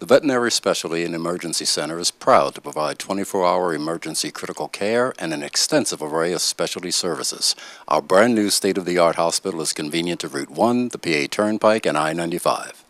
The Veterinary Specialty and Emergency Center is proud to provide 24-hour emergency critical care and an extensive array of specialty services. Our brand-new state-of-the-art hospital is convenient to Route 1, the PA Turnpike, and I-95.